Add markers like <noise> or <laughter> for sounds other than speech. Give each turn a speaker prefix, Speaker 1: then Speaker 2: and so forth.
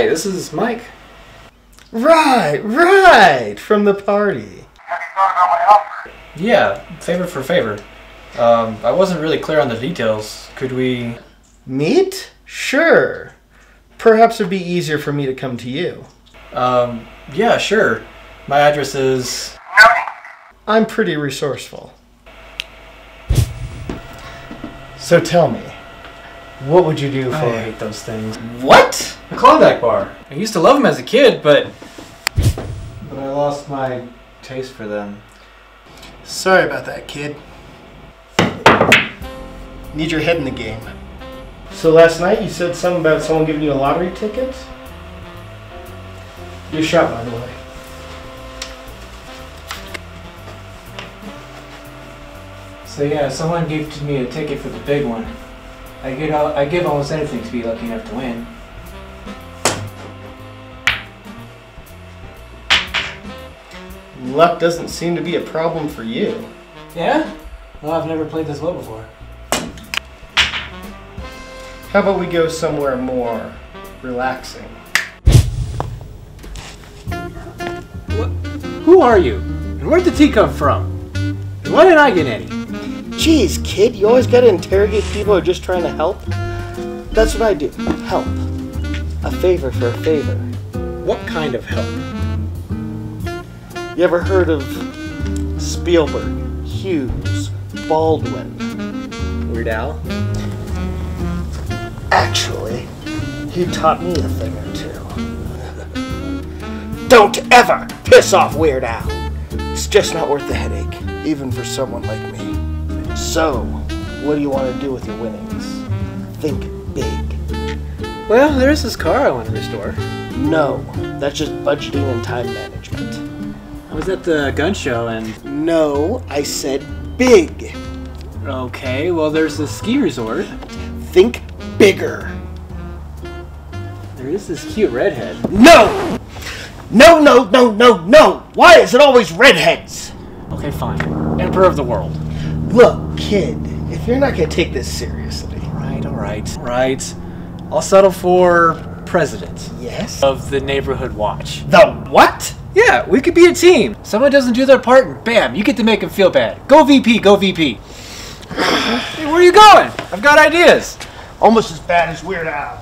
Speaker 1: Hi, this is Mike.
Speaker 2: Right, right, from the party.
Speaker 3: Have you thought about my offer?
Speaker 1: Yeah, favor for favor. Um, I wasn't really clear on the details. Could we?
Speaker 2: Meet? Sure. Perhaps it'd be easier for me to come to you.
Speaker 1: Um, yeah, sure. My address is.
Speaker 3: No.
Speaker 2: I'm pretty resourceful. So tell me, what would you do for
Speaker 1: I oh, hate those things.
Speaker 2: What?
Speaker 1: A Klondike bar. I used to love them as a kid, but. But I lost my taste for them.
Speaker 2: Sorry about that, kid. Need your head in the game. So last night you said something about someone giving you a lottery ticket? Your shot, by the way.
Speaker 4: So yeah, someone gave to me a ticket for the big one. I get all, I give almost anything to be lucky enough to win.
Speaker 2: Luck doesn't seem to be a problem for you.
Speaker 4: Yeah? Well, I've never played this well before.
Speaker 2: How about we go somewhere more relaxing?
Speaker 4: Who are you? And where'd the tea come from? And why didn't I get any?
Speaker 2: Jeez, kid, you always gotta interrogate people who are just trying to help. That's what I do. Help. A favor for a favor.
Speaker 4: What kind of help?
Speaker 2: You ever heard of Spielberg, Hughes, Baldwin?
Speaker 4: Weird Al?
Speaker 2: Actually, he taught me a thing or two. <laughs> Don't ever piss off Weird Al. It's just not worth the headache, even for someone like me. So, what do you want to do with your winnings? Think big.
Speaker 4: Well, there's this car I want to restore.
Speaker 2: No, that's just budgeting and time management.
Speaker 4: I was at the gun show and.
Speaker 2: No, I said big.
Speaker 4: Okay, well, there's this ski resort.
Speaker 2: Think bigger.
Speaker 4: There is this cute redhead.
Speaker 2: No! No, no, no, no, no! Why is it always redheads?
Speaker 4: Okay, fine. Emperor of the world.
Speaker 2: Look, kid, if you're not gonna take this seriously.
Speaker 4: Right, alright. Right. I'll settle for president
Speaker 2: Yes?
Speaker 4: of the neighborhood watch.
Speaker 2: The what?
Speaker 4: Yeah, we could be a team. Someone doesn't do their part, and bam, you get to make them feel bad. Go VP, go VP. <sighs> hey, where are you going? I've got ideas.
Speaker 2: Almost as bad as Weird Al.